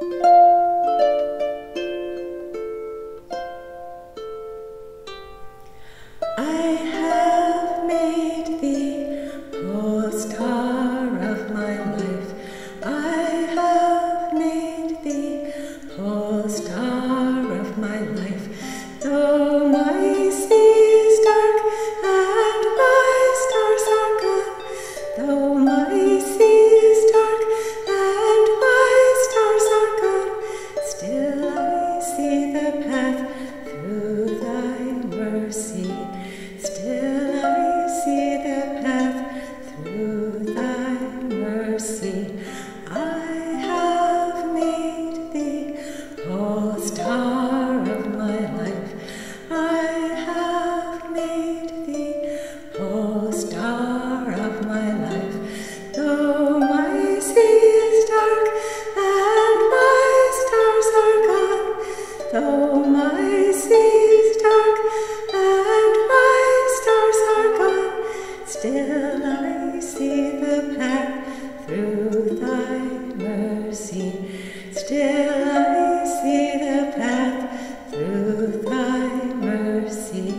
Though still I see the path through thy mercy. Still I see the path through thy mercy.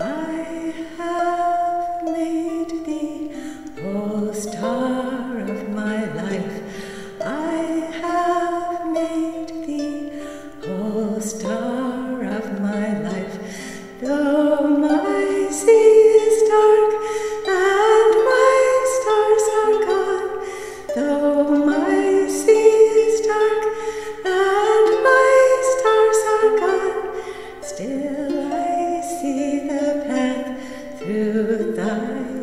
I have made thee, polestar of my life. I have made thee, polestar of my life. Though my sea path thy